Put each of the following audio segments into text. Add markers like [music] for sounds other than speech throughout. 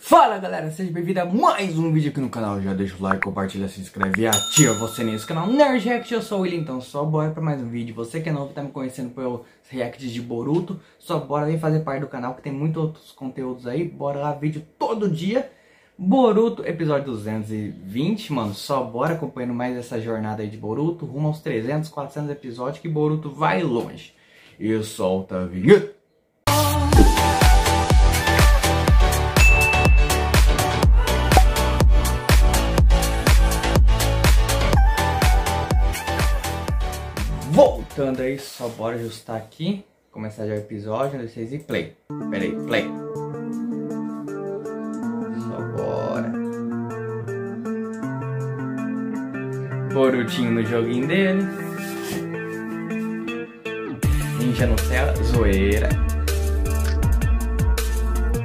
Fala galera, seja bem-vindo a mais um vídeo aqui no canal. Já deixa o like, compartilha, se inscreve e ativa você nesse canal Nerd React. Eu sou o William, então só bora pra mais um vídeo. Você que é novo, tá me conhecendo pelos reacts de Boruto, só bora vir fazer parte do canal que tem muitos outros conteúdos aí. Bora lá, vídeo todo dia. Boruto, episódio 220, mano, só bora acompanhando mais essa jornada aí de Boruto, rumo aos 300, 400 episódios que Boruto vai longe. E solta a vinheta. Voltando aí, só bora ajustar aqui. Começar já o episódio, 16 e play. Pera aí, play. Só bora. Borutinho no joguinho dele. Ninja no céu, zoeira.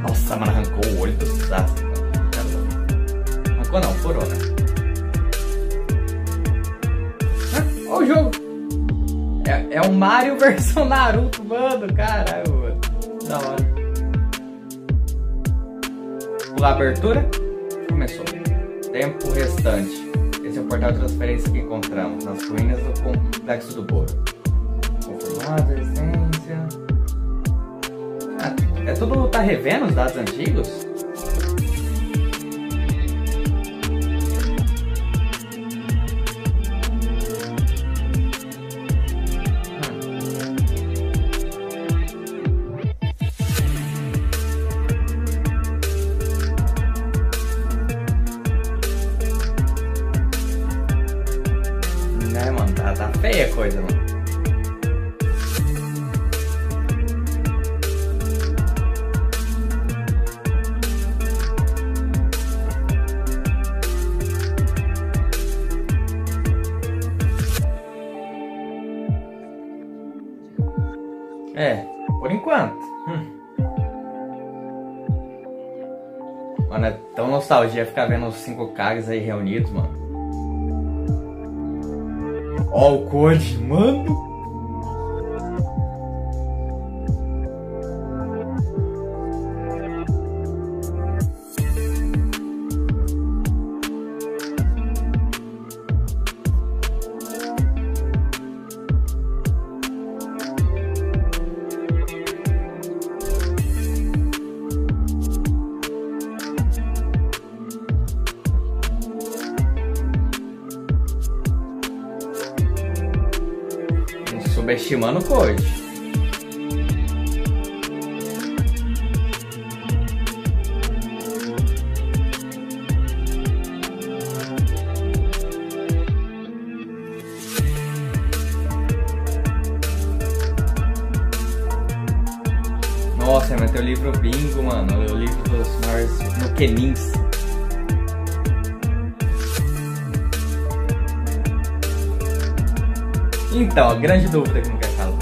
Nossa, mano, arrancou o olho do Sasuke. Arrancou não, furou, né? Olha o jogo. É, o Mario [laughs] versão Naruto, mano. Caralho, mano. Da hora. Pular a abertura. Começou. Tempo restante. Esse é o portal de transferência que encontramos nas ruínas do complexo do Boro. Confirmada, essência. Ah, é tudo. Tá revendo os dados antigos? É, por enquanto. Hum. Mano, é tão nostalgia ficar vendo os cinco Kages aí reunidos, mano. Ó o Code, mano. Subestimando o Code. Nossa, mas tem o livro Bingo, mano. O livro dos maiores Nukenins. Então, a grande dúvida que não quer calar.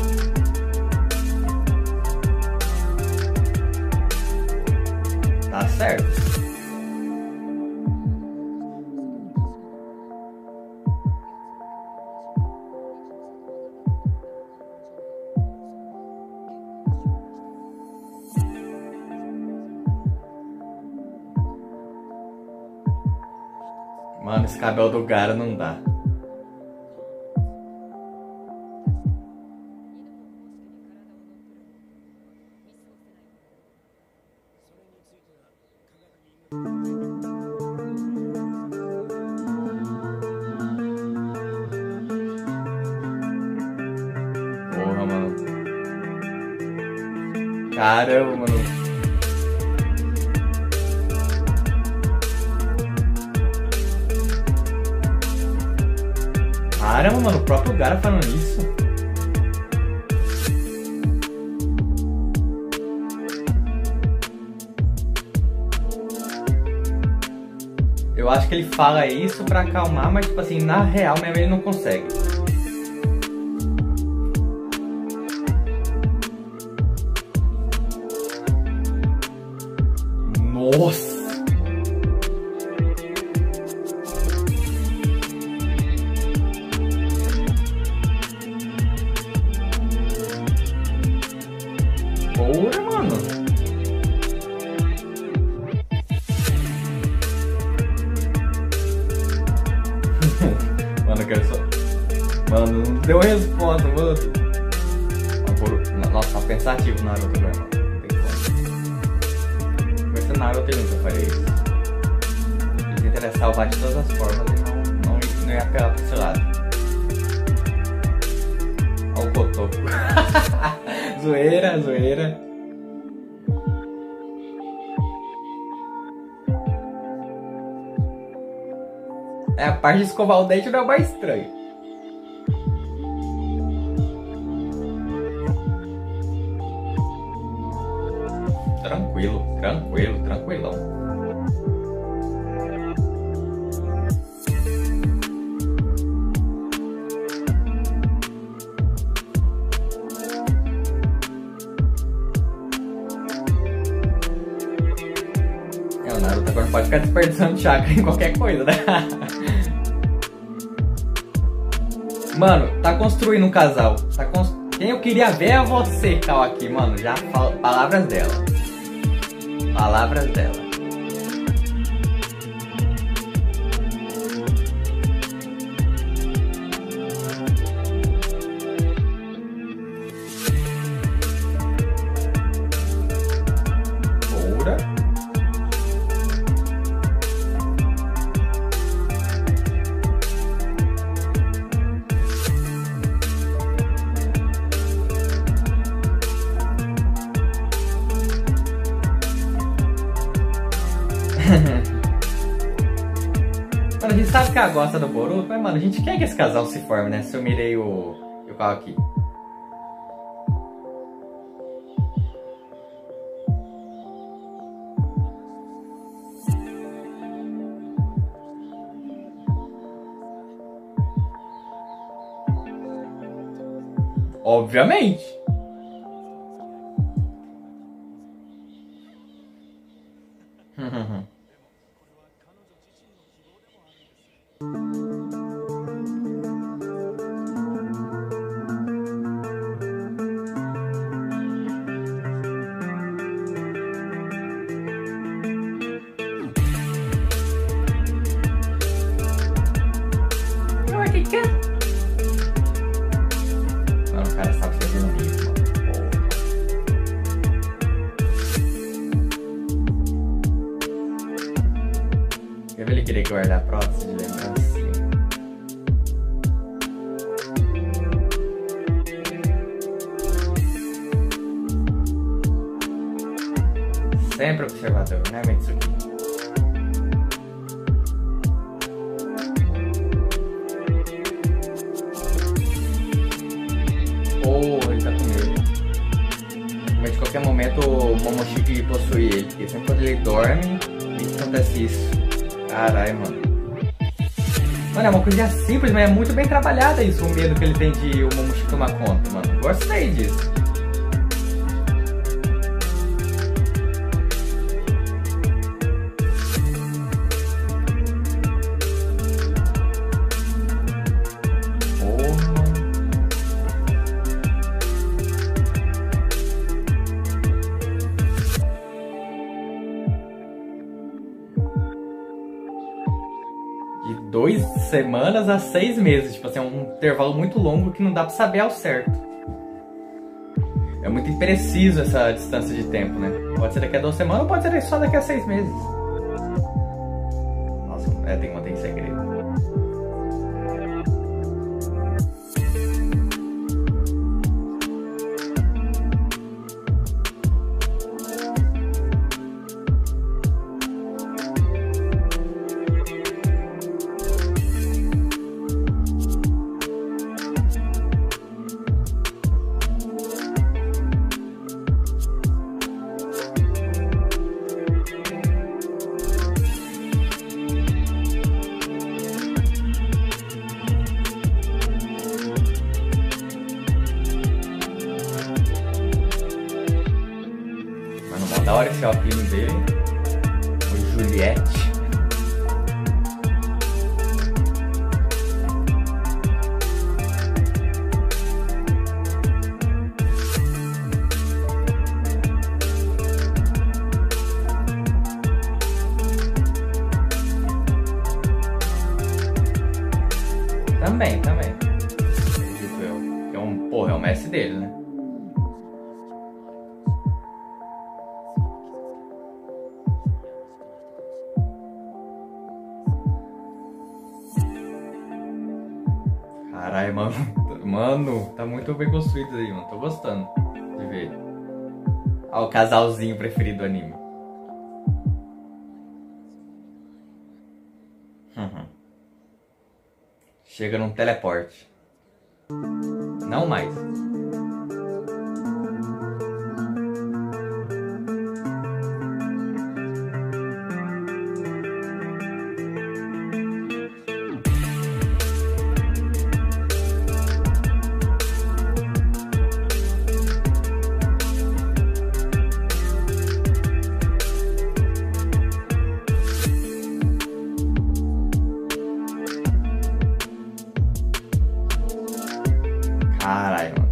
Tá certo. Mano, esse cabelo do Gara não dá. Caramba, mano. Caramba, mano, o próprio Gara falando isso. Eu acho que ele fala isso pra acalmar, mas tipo assim, na real mesmo ele não consegue. Deu resposta, mano. Nossa, tá pensativo Naruto agora, mano. Não tem como. Naruto ele nunca faria isso. Ele tentaria salvar de todas as formas e não, não, não ia apelar pra esse lado. Olha o cotoco. [laughs] zoeira, zoeira. É, a parte de escovar o dente não é mais estranho. Tranquilo, tranquilão. É, o Naruto agora pode ficar desperdiçando chakra em qualquer coisa, né? [laughs] Mano, tá construindo um casal. Tá. Quem eu queria ver é você, Cal, aqui, mano. Já fala... palavras dela. Palavras dela. Gosta do Boruto, mas, mano, a gente quer que esse casal se forme, né? Se eu mirei o, o carro aqui. Obviamente. Guardar prótese de lembrança. Sempre observador, uma coisa simples, mas é muito bem trabalhada isso, o medo que ele tem de o Momoshi tomar conta, mano. Gostei disso. Semanas a seis meses. Tipo assim, é um intervalo muito longo que não dá pra saber ao certo. É muito impreciso essa distância de tempo, né? Pode ser daqui a duas semanas ou pode ser só daqui a seis meses. Nossa, é, tem que manter em segredo. Da hora esse apelido dele. O Juliette. Também, também. Eu. É um, porra, é o mestre dele, né? Mano, tá muito bem construído aí, mano. Tô gostando de ver. Ó, o casalzinho preferido do anime. Uhum. Chega num teleporte. Não mais. Caralho, mano.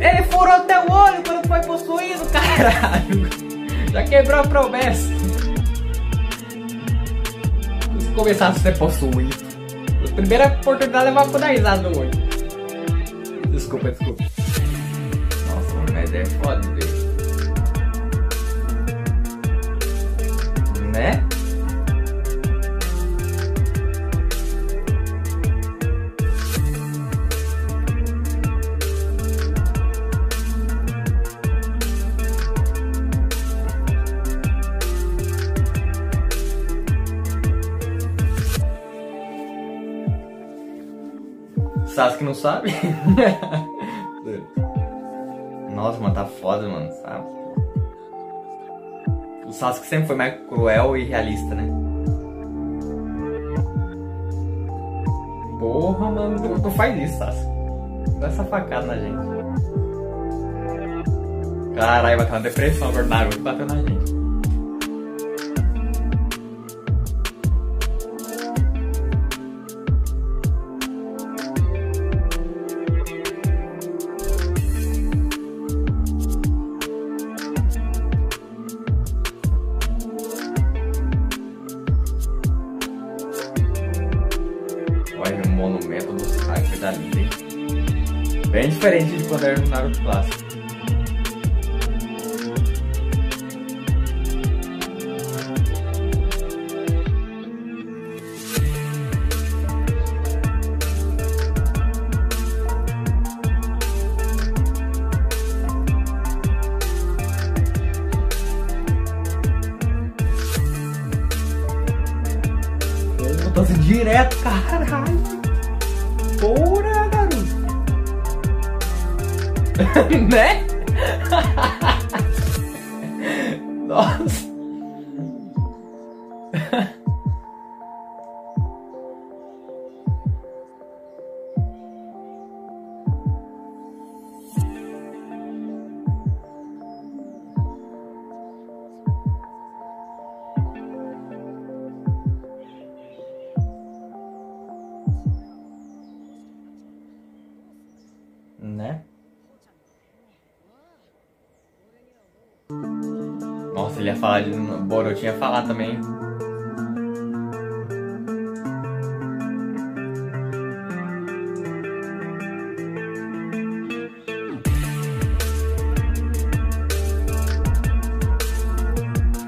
Ele furou até o olho quando foi possuído, caralho. Já quebrou a promessa. Se começasse a ser possuído. A primeira oportunidade é levar dar risada no olho. Desculpa, desculpa. É foda, velho. Né? Sasuke não sabe? [laughs] Foda, mano, sabe? O Sasuke sempre foi mais cruel e realista, né? Porra, mano, tu, tu faz isso, Sasuke. Dá essa facada na gente. Caralho, vai ter uma depressão agora. Naruto bateu na gente. Diferente de quando no Naruto clássico. Mudança direto, caralho. Porra. [laughs] né? [laughs] Nossa. Ele ia falar de. Boruto ia falar também.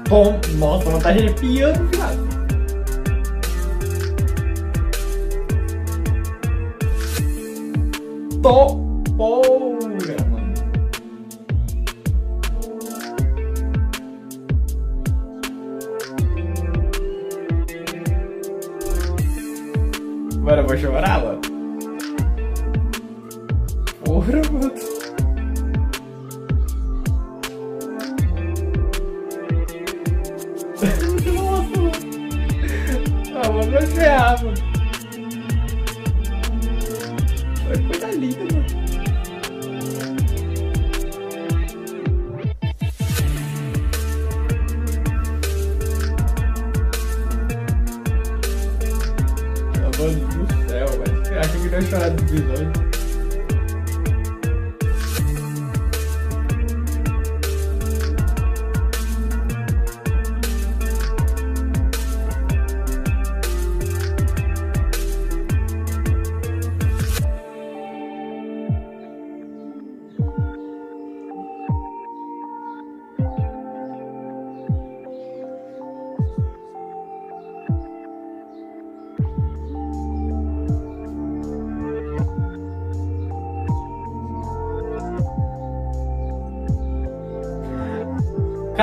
Bom, nossa, mano, tá arrepiando, viado. Tô Mano, eu vou chorar, mano. Porra, mano. Nossa, [laughs] mano. Ah, mano, vai ferrar, mano.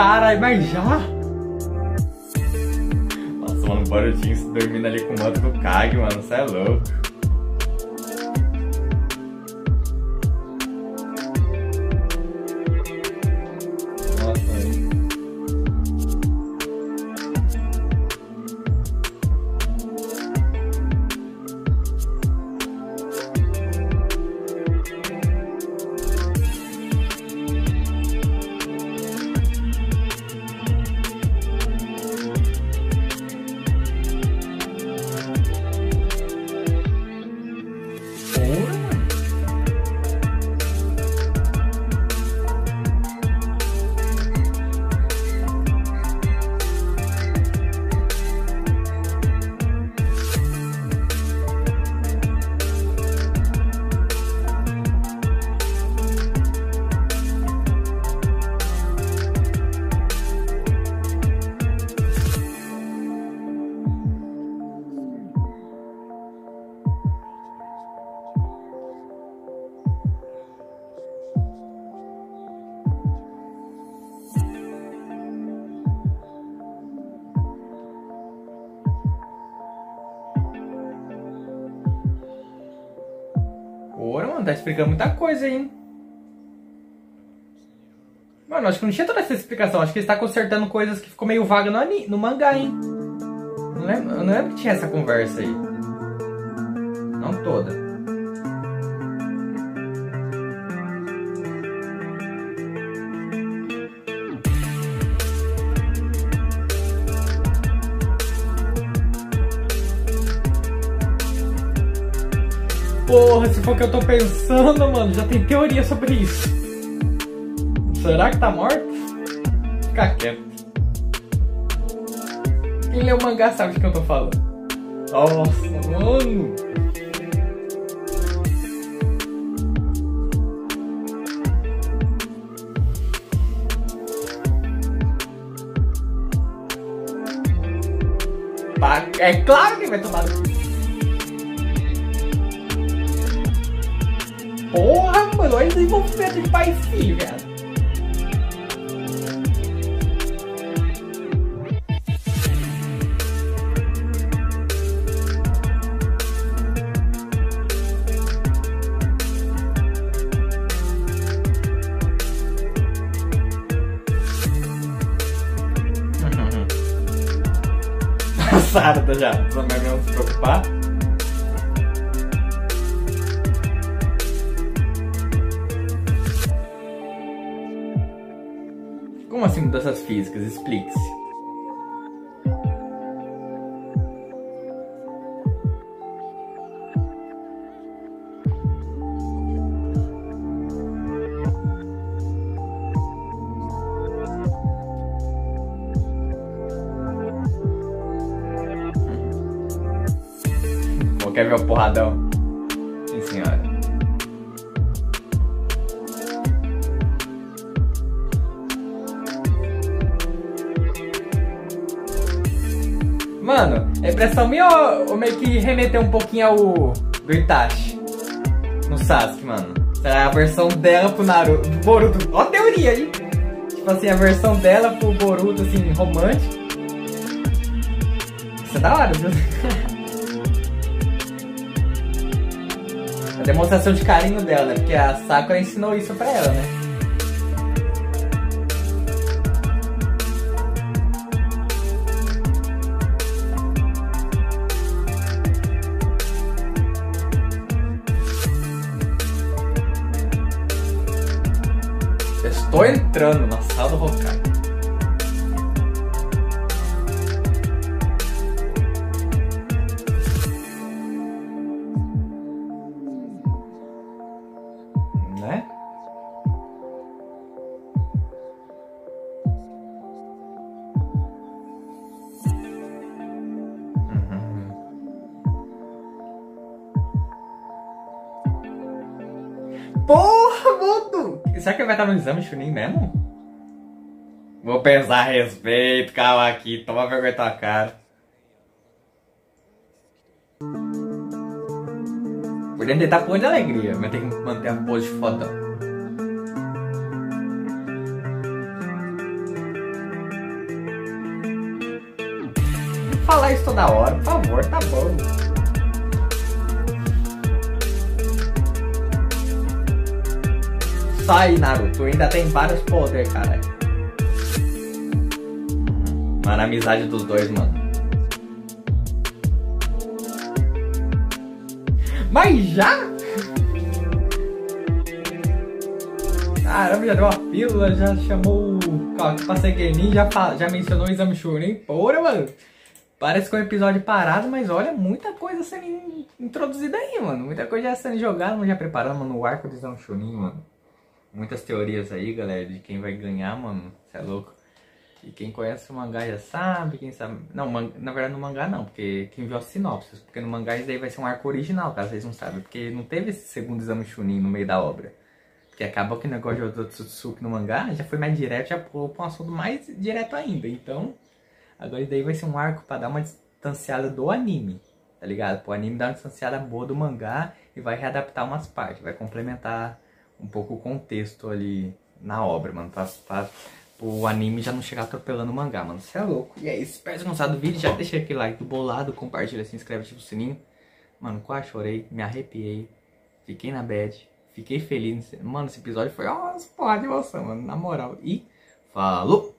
Caralho, mas já? Nossa, mano, o Borutinho dormindo ali com o moto do Kag, mano, você é louco. Explicando muita coisa hein? Mano, acho que não tinha toda essa explicação. Acho que ele está consertando coisas que ficou meio vaga no, no mangá, hein? Não lembro, eu não lembro que tinha essa conversa aí. Não toda. Porra, se for o que eu tô pensando, mano, já tem teoria sobre isso. Será que tá morto? Fica quieto. Quem o mangá sabe do que eu tô falando. Nossa, mano. É claro que vai tomar Porra, mano, olha o desenvolvimento de pai e filho, cara. [laughs] Sarda já, vai físicas? Explique-se. Quer ver o porradão? Impressão minha ou, ou meio que remeter um pouquinho ao do Itachi? No Sasuke, mano. Será a versão dela pro Naruto, do Boruto. Ó a teoria, hein? Tipo assim, a versão dela pro Boruto, assim, romântico. Isso é da hora, viu? [laughs] a demonstração de carinho dela, né? Porque a Sakura ensinou isso pra ela, né? Estou entrando na sala do Hokage. Será que ele vai estar no exame de Chunin mesmo? Vou pesar respeito, calma aqui, toma vergonha tua cara. Podemos tentar pôr de alegria, mas tem que manter a pose de fodão. Falar isso toda hora, por favor, tá bom. Sai, Naruto, ainda tem vários poderes, cara. Mano, a amizade dos dois, mano. Mas já? Caramba, já deu uma pílula, já chamou o Passei Gaming, já, já mencionou o exame Churin. Porra, mano. Parece que é um episódio parado, mas olha, muita coisa sendo introduzida aí, mano. Muita coisa já sendo jogada, já preparando, mano, o arco do exame Churin, mano. Muitas teorias aí, galera, de quem vai ganhar, mano. Você é louco. E quem conhece o mangá já sabe, quem sabe... Não, na verdade no mangá não, porque quem viu a sinopse. Porque no mangá isso daí vai ser um arco original, caso vocês não sabem. Porque não teve esse segundo exame Chunin no meio da obra. Porque acabou que o negócio de Otsutsuki no mangá já foi mais direto, já pulou pra um assunto mais direto ainda. Então, agora isso daí vai ser um arco pra dar uma distanciada do anime, tá ligado? Pro anime dar uma distanciada boa do mangá e vai readaptar umas partes, vai complementar um pouco o contexto ali na obra, mano. Pra, pra o anime já não chegar atropelando o mangá, mano. Você é louco. E é isso. Espero que gostado do vídeo. Já deixa aquele like bolado, compartilha, se inscreve, ativa o sininho. Mano, quase chorei, me arrepiei. Fiquei na bad. Fiquei feliz. Mano, esse episódio foi umas porra de emoção, mano. Na moral. E falou!